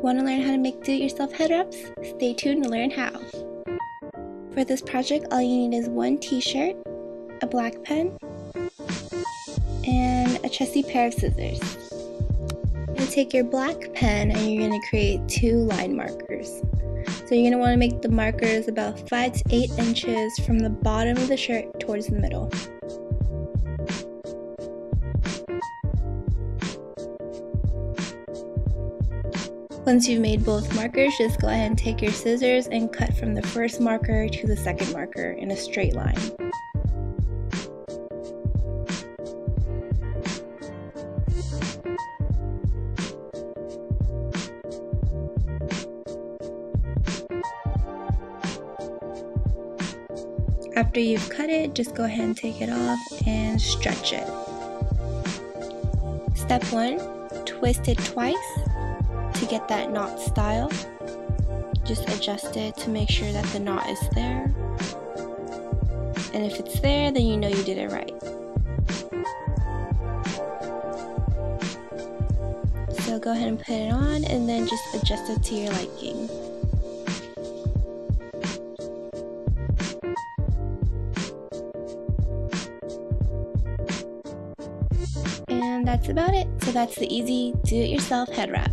Want to learn how to make do-it-yourself head wraps? Stay tuned to learn how. For this project, all you need is one t-shirt, a black pen, and a trusty pair of scissors. You're going to take your black pen and you're going to create two line markers. So you're going to want to make the markers about 5 to 8 inches from the bottom of the shirt towards the middle. Once you've made both markers, just go ahead and take your scissors and cut from the first marker to the second marker in a straight line. After you've cut it, just go ahead and take it off and stretch it. Step 1. Twist it twice to get that knot style. Just adjust it to make sure that the knot is there. And if it's there, then you know you did it right. So go ahead and put it on and then just adjust it to your liking. And that's about it. So that's the easy do it yourself head wrap.